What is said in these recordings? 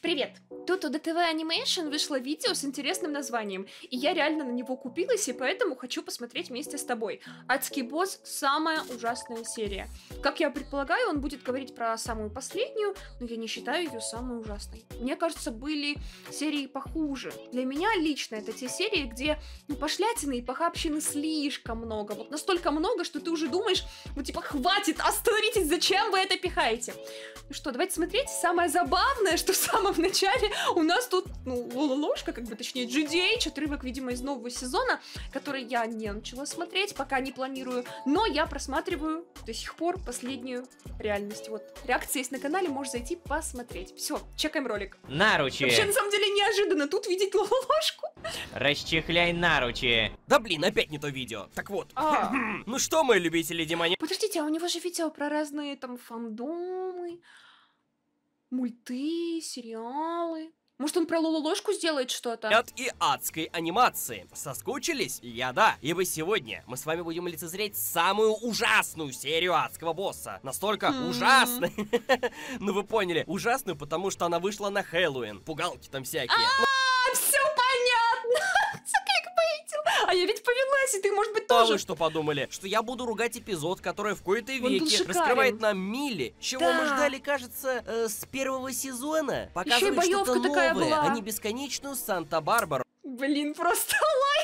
Привет! Тут у DTV Animation вышло видео с интересным названием, и я реально на него купилась, и поэтому хочу посмотреть вместе с тобой. Адский босс — самая ужасная серия. Как я предполагаю, он будет говорить про самую последнюю, но я не считаю ее самой ужасной. Мне кажется, были серии похуже. Для меня лично это те серии, где ну, пошлятины и похабщины слишком много. Вот настолько много, что ты уже думаешь, ну типа, хватит, остановитесь, зачем вы это пихаете? Ну что, давайте смотреть. Самое забавное, что самое самом начале у нас тут, ну, ложка, как бы, точнее, GDH, отрывок, видимо, из нового сезона, который я не начала смотреть, пока не планирую, но я просматриваю до сих пор последнюю реальность. Вот, реакция есть на канале, можешь зайти посмотреть. Все, чекаем ролик. Наручи. Вообще, на самом деле, неожиданно тут видеть ложку. Расчехляй наручи. Да блин, опять не то видео. Так вот. А. ну что, мои любители демони... Подождите, а у него же видео про разные там фандомы, мульты, сериалы. Может, он про Лололошку сделает что-то? Нет и адской анимации. Соскучились? Я да. Ибо сегодня мы с вами будем лицезреть самую ужасную серию адского босса. Настолько Хм. ужасной. ну вы поняли. Ужасную, потому что она вышла на Хэллоуин. Пугалки там всякие. А, все понятно! Закликбейтил! А я ведь повелась, и ты, может быть, Ну, а тоже. вы что подумали? Что я буду ругать эпизод, который в кои-то веке раскрывает нам Милли, чего мы Да. ждали, кажется, э, с первого сезона. Показывает что-то такая новое, была. а не бесконечную Санта-Барбару. Блин, просто лайк!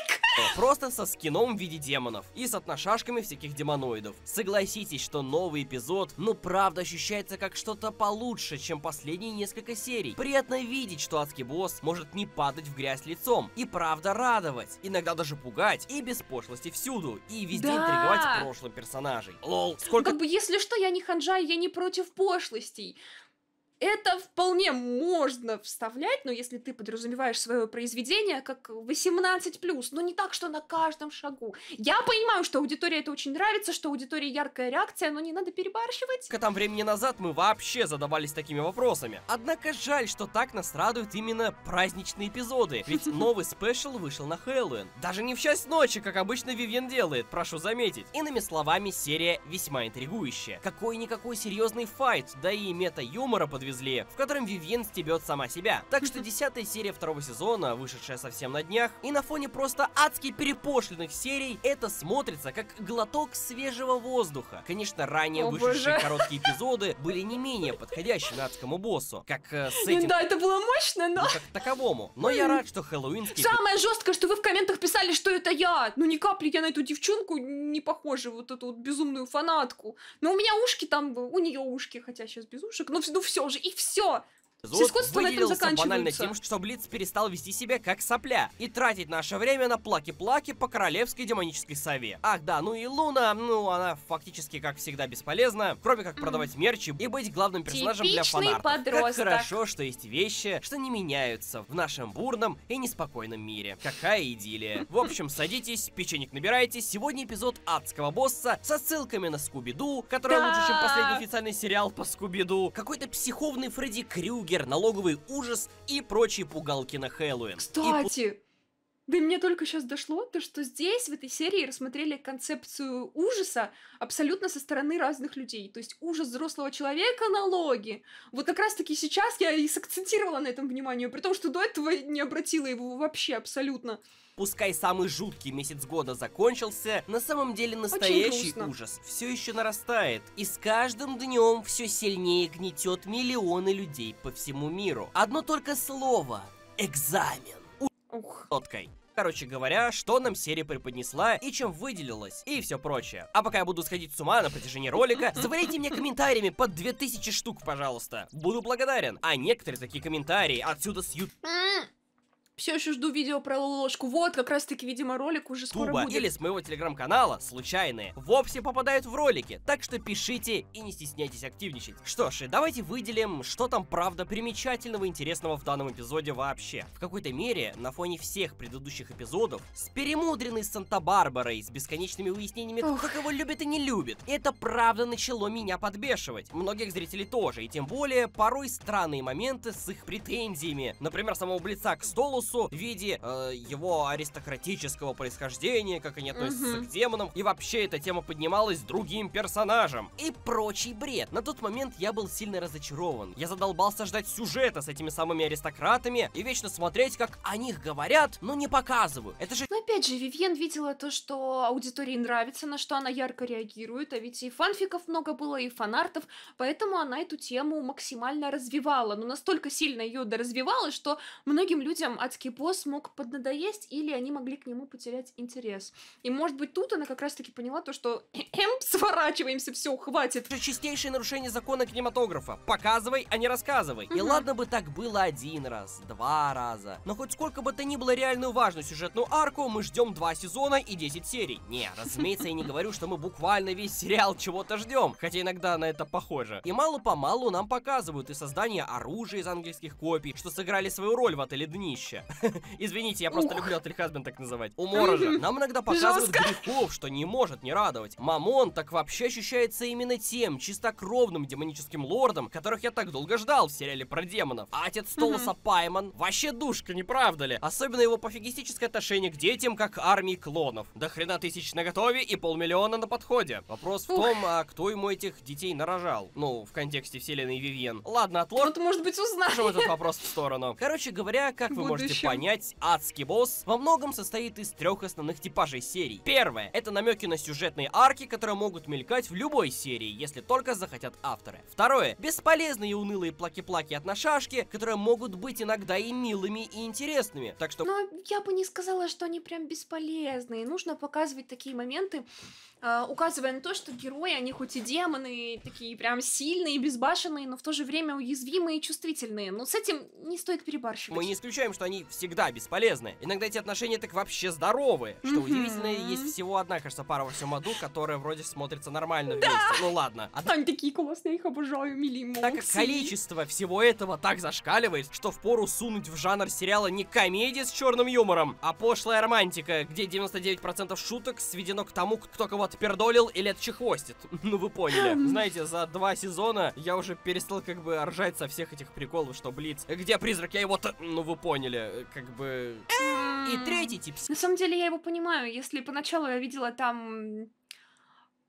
Просто со скином в виде демонов и с отношашками всяких демоноидов. Согласитесь, что новый эпизод, ну правда ощущается как что-то получше, чем последние несколько серий. Приятно видеть, что адский босс может не падать в грязь лицом. И правда радовать. Иногда даже пугать. И без пошлости всюду. И везде Да. интриговать прошлым персонажей. Лол, Ну, сколько... как бы, если что, я не ханжа, и я не против пошлостей. Это вполне можно вставлять, но если ты подразумеваешь свое произведение как 18+, но не так, что на каждом шагу. Я понимаю, что аудитории это очень нравится, что аудитории яркая реакция, но не надо перебарщивать. Сколько там времени назад мы вообще задавались такими вопросами. Однако жаль, что так нас радуют именно праздничные эпизоды. Ведь новый спешл вышел на Хэллоуин. Даже не в час ночи, как обычно Вивен делает, прошу заметить. Иными словами, серия весьма интригующая. Какой-никакой серьезный файт, да и мета-юмора подвезли, в котором Вивьен стебет сама себя. Так что десятая серия второго сезона, вышедшая совсем на днях, и на фоне просто адски перепошленных серий, это смотрится как глоток свежего воздуха. Конечно, ранее О, вышедшие боже. короткие эпизоды были не менее подходящими адскому боссу, как э, с этим Да, это было мощно, но... ну, как таковому. Но я рад, что хэллоуинский Самое жесткое, что вы в комментах писали, что это я. Ну ни капли я на эту девчонку не похожа, вот эту вот безумную фанатку. Но у меня ушки там, у нее ушки, хотя сейчас без ушек, но, ну все же, и все. На этом выделился банально тем, что Блиц перестал вести себя как сопля и тратить наше время на плаки-плаки по королевской демонической сове. Ах да, ну и Луна, ну она фактически как всегда бесполезна, кроме как продавать мерч и быть главным персонажем для Типичный фанатов. Как подросток. хорошо, что есть вещи, что не меняются в нашем бурном и неспокойном мире. Какая идиллия. В общем, садитесь, печенек набирайте. Сегодня эпизод адского босса со ссылками на Скуби-Ду, который Да. лучше, чем последний официальный сериал по Скуби-Ду, какой-то психовный Фредди Крюгер, налоговый ужас и прочие пугалки на Хэллоуин. И Кстати, до меня только сейчас дошло, то что здесь, в этой серии, рассмотрели концепцию ужаса абсолютно со стороны разных людей. То есть ужас взрослого человека, налоги. Вот как раз-таки сейчас я и сакцентировала на этом внимание, при том, что до этого не обратила его вообще абсолютно. Пускай самый жуткий месяц года закончился, на самом деле настоящий ужас все еще нарастает. И с каждым днем все сильнее гнетет миллионы людей по всему миру. Одно только слово — экзамен. Ух. Уткой. Короче говоря, что нам серия преподнесла и чем выделилась, и все прочее. А пока я буду сходить с ума на протяжении ролика, завалите мне комментариями под 2000 штук, пожалуйста. Буду благодарен. А некоторые такие комментарии отсюда с Все еще жду видео про ложку. Вот, как раз-таки, видимо, ролик уже скоро Ютуба будет. или с моего телеграм-канала, случайные, вовсе попадают в ролики, так что пишите и не стесняйтесь активничать. Что ж, давайте выделим, что там правда примечательного и интересного в данном эпизоде вообще. В какой-то мере, на фоне всех предыдущих эпизодов, с перемудренной Санта-Барбарой, с бесконечными уяснениями, Ох. кто кого любит и не любит, это правда начало меня подбешивать. Многих зрителей тоже, и тем более порой странные моменты с их претензиями. Например, самого Блица к столу боссу в виде э, его аристократического происхождения, как они относятся Мгм. к демонам, и вообще эта тема поднималась другим персонажам. И прочий бред. На тот момент я был сильно разочарован. Я задолбался ждать сюжета с этими самыми аристократами и вечно смотреть, как о них говорят, но не показывают. Это же Но опять же, Вивьен видела то, что аудитории нравится, на что она ярко реагирует, а ведь и фанфиков много было, и фанартов, поэтому она эту тему максимально развивала, но настолько сильно ее доразвивала, что многим людям адский босс мог поднадоесть, или они могли к нему потерять интерес. И может быть тут она как раз-таки поняла то, что эм, сворачиваемся, все, хватит. Это чистейшее нарушение закона кинематографа. Показывай, а не рассказывай. И Мгм. ладно бы так было один раз, два раза. Но хоть сколько бы то ни было реальную важную сюжетную арку, мы ждем два сезона и 10 серий. Не, разумеется, я не говорю, что мы буквально весь сериал чего-то ждем. Хотя иногда на это похоже. И мало-помалу нам показывают и создание оружия из английских копий, что сыграли свою роль в отеле Днище. Извините, я просто Ух. люблю отель Хазбин так называть. Умора же. Нам иногда показывают грехов, что не может не радовать. Мамон так вообще ощущается именно тем чистокровным демоническим лордом, которых я так долго ждал в сериале про демонов. А отец Толоса Пайман вообще душка, не правда ли? Особенно его пофигистическое отношение к детям, как армии клонов. До хрена тысяч на готове и полмиллиона на подходе. Вопрос в том, а кто ему этих детей нарожал? Ну, в контексте вселенной Вивьен. Ладно, отложим Вот, может быть, узнаем. Этот вопрос в сторону. Короче говоря, как вы можете будущем. понять, адский босс во многом состоит из трех основных типажей серий. Первое — это намеки на сюжетные арки, которые могут мелькать в любой серии, если только захотят авторы. Второе — бесполезные и унылые плаки-плаки от нашашки, которые могут быть иногда и милыми, и интересными. Так что Но я бы не сказала, что они прям бесполезные. Нужно показывать такие моменты, а, указывая на то, что герои, они хоть и демоны, такие прям сильные, безбашенные, но в то же время уязвимые и чувствительные. Но с этим не стоит перебарщивать. Мы не исключаем, что они всегда бесполезны. Иногда эти отношения так вообще здоровые. Что удивительно, есть всего одна, кажется, пара во всем аду, которая вроде смотрится нормально вместе. Ну ладно. Одна- Они такие классные, я их обожаю, мили Так как количество всего этого так зашкаливает, что впору сунуть в жанр сериала не комедия с черным юмором, а пошлая романтика, где 99% шуток сведено к тому, кто кого-то пердолил или отчехвостит. Ну вы поняли. Знаете, за два сезона я уже перестал как бы ржать со всех этих приколов, что Блиц. Где призрак? Я его... т- Ну вы поняли. Как бы... И третий тип На самом деле я его понимаю, если поначалу я видела там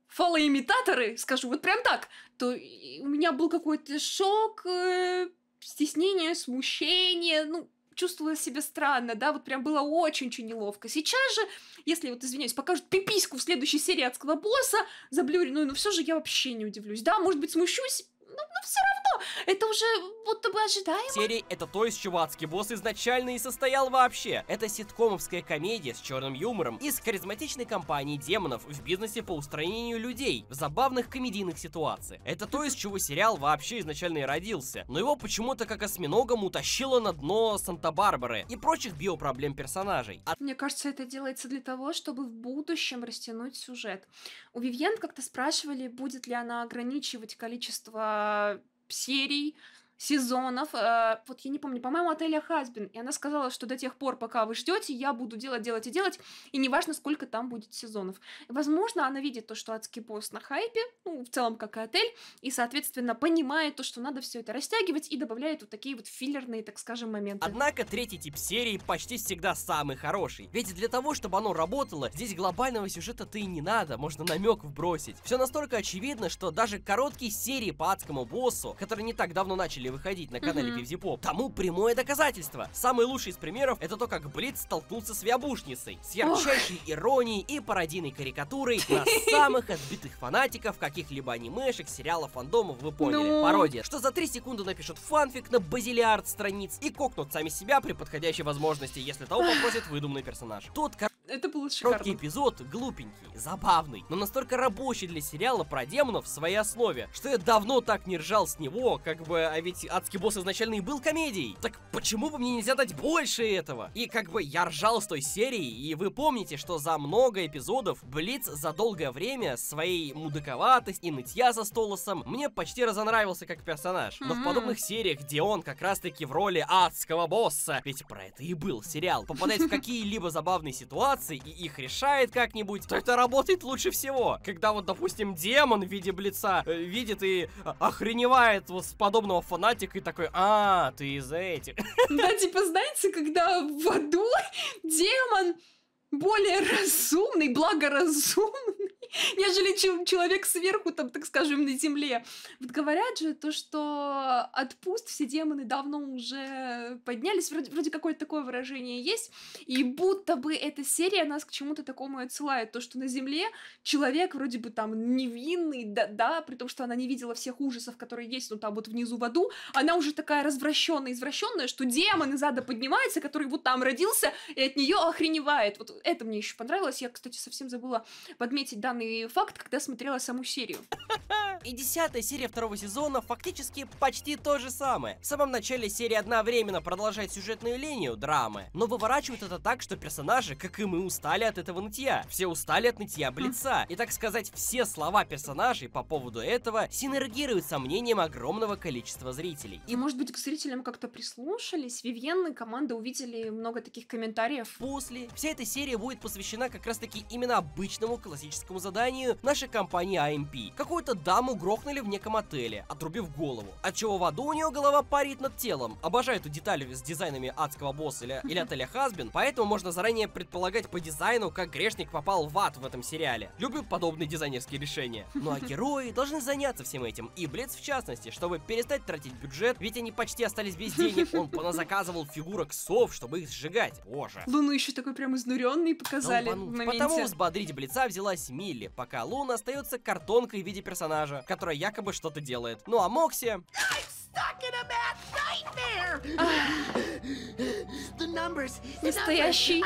фалоимитаторы, скажу вот прям так, то у меня был какой-то шок, э, стеснение, смущение, ну, чувствовала себя странно, да, вот прям было очень-очень неловко. Сейчас же, если вот, извиняюсь, покажут пипиську в следующей серии адского босса, заблюренную, но все же я вообще не удивлюсь. Да, может быть, смущусь, но, но все равно, это уже будто бы ожидаемо. серий это то, из чего адский босс изначально и состоял вообще. Это ситкомовская комедия с черным юмором из харизматичной компании демонов в бизнесе по устранению людей в забавных комедийных ситуациях. Это то, из чего сериал вообще изначально и родился. Но его почему-то как осьминогом утащило на дно Санта-Барбары и прочих биопроблем персонажей. А Мне кажется, это делается для того, чтобы в будущем растянуть сюжет. У Вивьен как-то спрашивали, будет ли она ограничивать количество серий, сезонов. э, вот я не помню, по-моему, отеля Хазбин. И она сказала, что до тех пор, пока вы ждете, я буду делать, делать и делать. И неважно, сколько там будет сезонов. Возможно, она видит то, что адский босс на хайпе, ну, в целом, как и отель, и, соответственно, понимает то, что надо все это растягивать, и добавляет вот такие вот филлерные, так скажем, моменты. Однако третий тип серии почти всегда самый хороший. Ведь для того, чтобы оно работало, здесь глобального сюжета-то и не надо, можно намек вбросить. Все настолько очевидно, что даже короткие серии по адскому боссу, которые не так давно начали выходить на канале Мгм. Пивзипоп, тому прямое доказательство. Самый лучший из примеров это то, как Блиц столкнулся с Виабушницей, с ярчайшей иронией и пародийной карикатурой на самых отбитых фанатиков каких-либо анимешек, сериалов, фандомов, вы поняли. Ну. Пародия, что за три секунды напишут фанфик на базилиард страниц и кокнут сами себя при подходящей возможности, если того попросит выдуманный персонаж. Тут Это было Короткий шикарно. эпизод, глупенький, забавный, но настолько рабочий для сериала про демонов в своей основе, что я давно так не ржал с него, как бы, а ведь адский босс изначально и был комедией. Так почему бы мне нельзя дать больше этого? И как бы я ржал с той серии, и вы помните, что за много эпизодов Блиц за долгое время своей мудаковатость и нытья за Столосом мне почти разонравился как персонаж. Но в подобных сериях, где он как раз-таки в роли адского босса, ведь про это и был сериал, попадает в какие-либо забавные ситуации, ситуаций и их решает как-нибудь, то это работает лучше всего. Когда вот, допустим, демон в виде блица э, видит и охреневает вот с подобного фанатика и такой, а, ты из этих. Да, типа, знаете, когда в аду демон более разумный, благоразумный, нежели человек сверху, там, так скажем, на земле. Вот говорят же то, что отпуст все демоны давно уже поднялись, вроде, вроде какое-то такое выражение есть, и будто бы эта серия нас к чему-то такому отсылает, то, что на земле человек вроде бы там невинный, да, да, при том, что она не видела всех ужасов, которые есть, ну, там вот внизу в аду, она уже такая развращенная, извращенная, что демон из ада поднимается, который вот там родился, и от нее охреневает. Вот это мне еще понравилось. Я, кстати, совсем забыла подметить данный факт, когда смотрела саму серию. И десятая серия второго сезона фактически почти то же самое. В самом начале серии одновременно продолжает сюжетную линию драмы, но выворачивает это так, что персонажи, как и мы, устали от этого нытья. Все устали от нытья Блица. И так сказать, все слова персонажей по поводу этого синергируют со мнением огромного количества зрителей. И может быть к зрителям как-то прислушались, Вивьен и команда увидели много таких комментариев. После вся эта серия будет посвящена как раз таки именно обычному классическому заданию нашей компании AMP. Какую-то даму грохнули в неком отеле, отрубив голову. Отчего в аду у нее голова парит над телом. Обожаю эту деталь с дизайнами адского босса или, или отеля Хазбин, поэтому можно заранее предполагать по дизайну, как грешник попал в ад в этом сериале. Люблю подобные дизайнерские решения. Ну а герои должны заняться всем этим, и Блиц в частности, чтобы перестать тратить бюджет, ведь они почти остались без денег, он поназаказывал фигурок сов, чтобы их сжигать. Боже. Луну еще такой прям изнуренный показали моменте. Потому взбодрить Блица взялась Милли, пока Луна остается картонкой в виде персонажа, которая якобы что-то делает. Ну а Мокси... Настоящий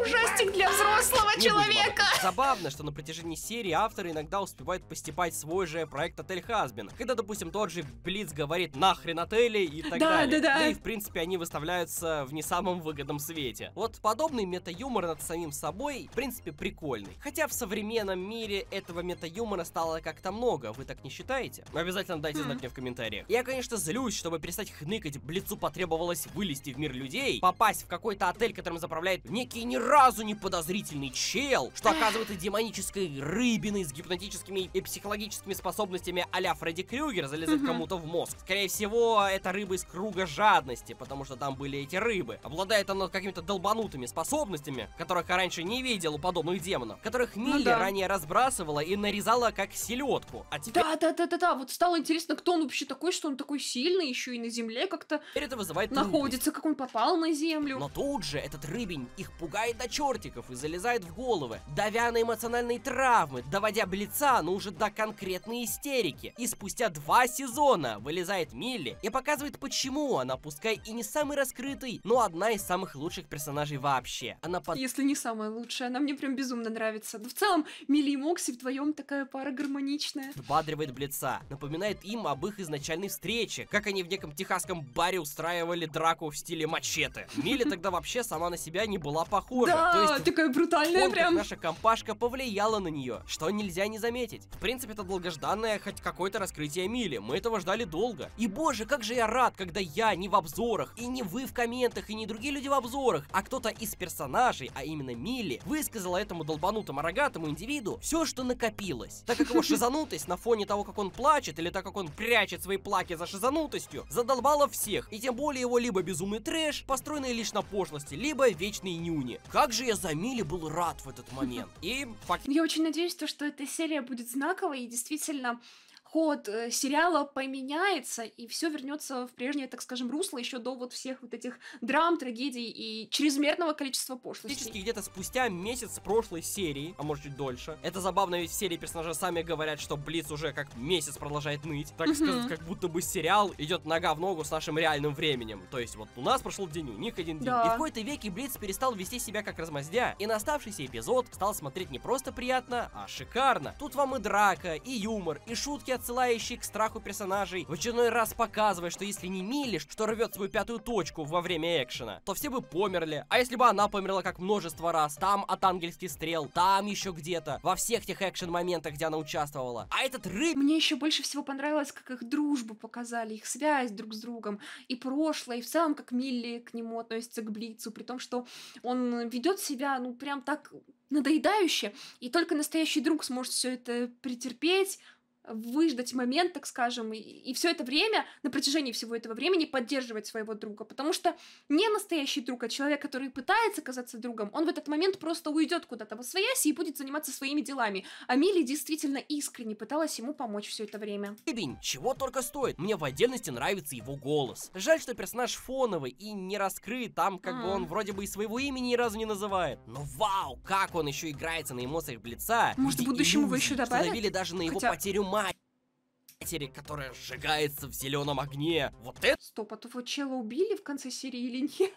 ужастик для взрослого человека. Забавно, что на протяжении серии авторы иногда успевают постепать свой же проект Отель Хазбин. Когда, допустим, тот же Блиц говорит нахрен отели и так Да, далее. да, да. и, в принципе, они выставляются в не самом выгодном свете. Вот подобный мета-юмор над самим собой, в принципе, прикольный. Хотя в современном мире этого мета-юмора стало как-то много, вы так не считаете? Обязательно дайте знать мне в комментариях. Я, конечно, злюсь, чтобы перестать хныкать, Блицу потребовалось вылезти в мир людей, попасть в какой-то отель, которым заправляет некий ни разу не подозрительный чел, что оказывается демонической рыбиной с гипнотическими и психологическими способностями а-ля Фредди Крюгер залезать кому-то в мозг. Скорее всего, это рыба из круга жадности, потому что там были эти рыбы. Обладает оно какими-то долбанутыми способностями, которых я раньше не видел у подобных демонов, которых Милли да. ранее разбрасывала и нарезала как селедку. А теперь Да, да, да, да, да. Вот стало интересно, кто он вообще такой, что он такой сильный, еще и на земле как-то это вызывает находится, как он попал на землю. Но тут же этот рыбень их пугает до чертиков и залезает в головы, давя на эмоциональные травмы, доводя Блица, ну уже до конкретной истерики. И спустя два сезона вылезает Милли и показывает, почему она, пускай и не самый раскрытый, но одна из самых лучших персонажей вообще. Она под... Если не самая лучшая, она мне прям безумно нравится. Да в целом, Милли и Мокси вдвоем такая пара гармоничная. подбадривает Блица, напоминает им об их изначальной встрече, как они в неком техасском баре устраивали драку в стиле мачете. Милли тогда вообще сама на себя не была похожа. Да, То есть такая брутальная Он, прям. наша компашка повлияла на нее, что нельзя не заметить. В принципе, это долгожданное хоть какое-то раскрытие Мили. Мы этого ждали долго. И боже, как же я рад, когда я не в обзорах, и не вы в комментах, и не другие люди в обзорах, а кто-то из персонажей, а именно Милли, высказала этому долбанутому рогатому индивиду все, что накопилось. Так как его шизанутость на фоне того, как он плачет, или так как он прячет свои плаки за шизанутостью, задолбала всех. И тем более его либо безумный трэш, построенный лишь на пошлости, либо вечные нюни. Как же я за Милли был рад в этот момент. И Я очень надеюсь, то, что эта серия будет знаковой и действительно ход э, сериала поменяется, и все вернется в прежнее, так скажем, русло еще до вот всех вот этих драм, трагедий и чрезмерного количества Фактически пошлостей. где-то спустя месяц прошлой серии, а может чуть дольше. Это забавно, ведь в серии персонажи сами говорят, что Блиц уже как месяц продолжает ныть. Так Мгм. сказать, как будто бы сериал идет нога в ногу с нашим реальным временем. То есть вот у нас прошел день, у них один день. Да. И в какой-то веке Блиц перестал вести себя как размаздя. И на оставшийся эпизод стал смотреть не просто приятно, а шикарно. Тут вам и драка, и юмор, и шутки от отсылающий к страху персонажей, в очередной раз показывая, что если не Милли, что рвет свою пятую точку во время экшена, то все бы померли. А если бы она померла как множество раз, там от ангельских стрел, там еще где-то, во всех тех экшен-моментах, где она участвовала. А этот рыб... Мне еще больше всего понравилось, как их дружбу показали, их связь друг с другом, и прошлое, и в целом, как Милли к нему относится к Блицу, при том, что он ведет себя, ну, прям так надоедающе, и только настоящий друг сможет все это претерпеть, выждать момент, так скажем, и, и все это время, на протяжении всего этого времени поддерживать своего друга. Потому что не настоящий друг, а человек, который пытается казаться другом, он в этот момент просто уйдет куда-то во свояси и будет заниматься своими делами. А Милли действительно искренне пыталась ему помочь все это время. Рыбень, чего только стоит. Мне в отдельности нравится его голос. Жаль, что персонаж фоновый и не раскрыт, там как бы он вроде бы и своего имени ни разу не называет. Но вау, как он еще играется на эмоциях Блица. Может, в будущем его еще добавят? даже на его Хотя... потерю матери, которая сжигается в зеленом огне. Вот это... Стоп, а того чела убили в конце серии или нет?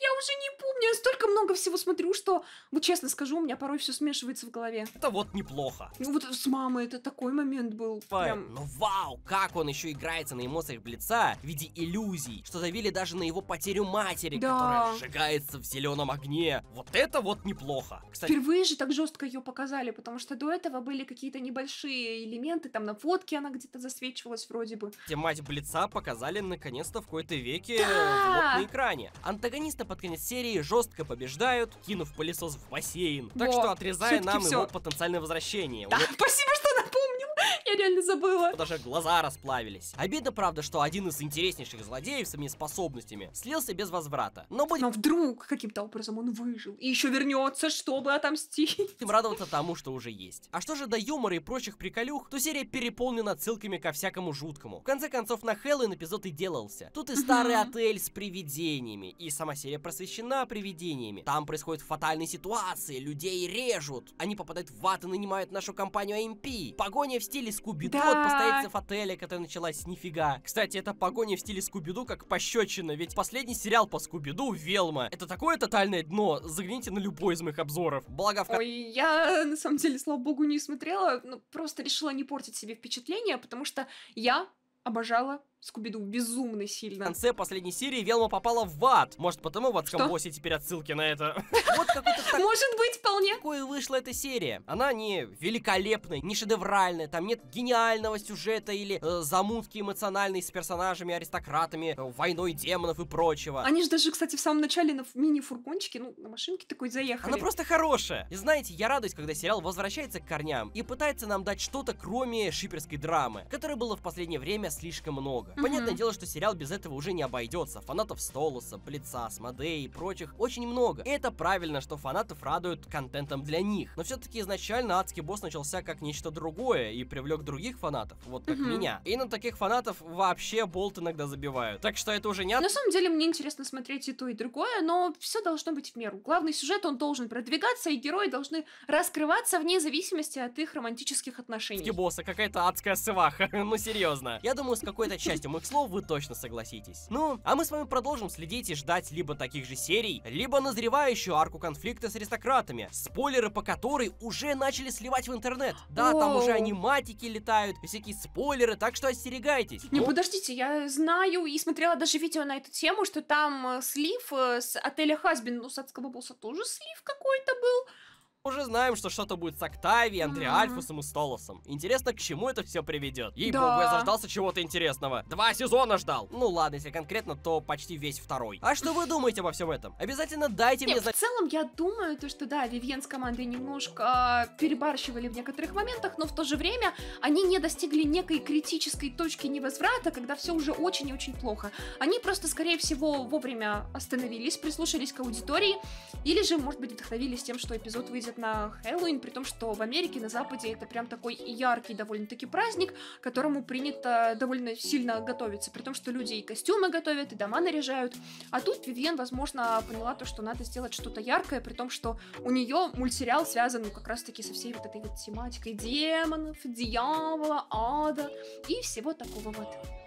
Я уже не помню, я столько много всего смотрю, что, вот честно скажу, у меня порой все смешивается в голове. Это вот неплохо. Ну вот с мамой это такой момент был. Прям... Ну вау, как он еще играется на эмоциях Блица в виде иллюзий, что давили даже на его потерю матери, да. которая сжигается в зеленом огне. Вот это вот неплохо. Кстати... Впервые же так жестко ее показали, потому что до этого были какие-то небольшие элементы, там на фотке она где-то засвечивалась вроде бы. Те мать Блица показали наконец-то в какой-то веке да! вот на экране. Антагонист антагониста под конец серии жестко побеждают, кинув пылесос в бассейн. Так Во, что отрезая нам всё. его потенциальное возвращение. Да, спасибо, что напомнил. Я реально забыла. Даже глаза расплавились. Обидно, правда, что один из интереснейших злодеев с своими способностями слился без возврата. Но будет... Но вдруг каким-то образом он выжил и еще вернется, чтобы отомстить. Им радоваться тому, что уже есть. А что же до юмора и прочих приколюх, то серия переполнена ссылками ко всякому жуткому. В конце концов, на Хэллоуин эпизод и делался. Тут и старый отель с привидениями, и сама серия просвещена привидениями. Там происходят фатальные ситуации, людей режут. Они попадают в ад и нанимают нашу компанию AMP. Погоня в стиле Скуби-Ду да. от постояльцев отеля, которая началась с нифига. Кстати, это погоня в стиле Скуби-Ду как пощечина, ведь последний сериал по Скуби-Ду, Велма, это такое тотальное дно, загляните на любой из моих обзоров. Благо в... Ой, я, на самом деле, слава богу, не смотрела, ну, просто решила не портить себе впечатление, потому что я обожала Скуби-Ду безумно сильно. В конце последней серии Велма попала в ад. Может, потому в адском боссе теперь отсылки на это. Вот какой-то так... Может быть, вполне. Какой вышла эта серия. Она не великолепная, не шедевральная, там нет гениального сюжета или э, замутки эмоциональной с персонажами, аристократами, э, войной демонов и прочего. Они же даже, кстати, в самом начале на мини-фургончике, ну, на машинке такой заехали. Она просто хорошая. И знаете, я радуюсь, когда сериал возвращается к корням и пытается нам дать что-то, кроме шиперской драмы, которой было в последнее время слишком много много. Mm-hmm. Понятное дело, что сериал без этого уже не обойдется. Фанатов Столоса, Блица, Смодея и прочих очень много. И это правильно, что фанатов радуют контентом для них. Но все-таки изначально адский босс начался как нечто другое и привлек других фанатов, вот как mm-hmm. меня. И на таких фанатов вообще болт иногда забивают. Так что это уже не... На самом деле мне интересно смотреть и то, и другое, но все должно быть в меру. Главный сюжет, он должен продвигаться, и герои должны раскрываться вне зависимости от их романтических отношений. Адский босса, какая-то адская сваха. ну серьезно. Я думаю, с какой-то части частью моих слов вы точно согласитесь. Ну, а мы с вами продолжим следить и ждать либо таких же серий, либо назревающую арку конфликта с аристократами, спойлеры по которой уже начали сливать в интернет. Да, там уже аниматики летают, всякие спойлеры, так что остерегайтесь. Не, ну... подождите, я знаю и смотрела даже видео на эту тему, что там э, слив э, с отеля Хасбин, ну, с адского босса тоже слив какой-то был. Уже знаем, что что-то будет с Октавией, Андреальфусом и Столосом. Интересно, к чему это все приведет? Ей-богу, да. я заждался чего-то интересного. Два сезона ждал. Ну ладно, если конкретно, то почти весь второй. А что вы думаете обо всем этом? Обязательно дайте Нет, мне знать. В целом, я думаю, то, что да, Вивьен с командой немножко э, перебарщивали в некоторых моментах, но в то же время они не достигли некой критической точки невозврата, когда все уже очень и очень плохо. Они просто, скорее всего, вовремя остановились, прислушались к аудитории, или же, может быть, вдохновились тем, что эпизод выйдет выходит на Хэллоуин, при том, что в Америке, на Западе это прям такой яркий довольно-таки праздник, к которому принято довольно сильно готовиться, при том, что люди и костюмы готовят, и дома наряжают. А тут Вивьен, возможно, поняла то, что надо сделать что-то яркое, при том, что у нее мультсериал связан ну, как раз-таки со всей вот этой вот тематикой демонов, дьявола, ада и всего такого вот.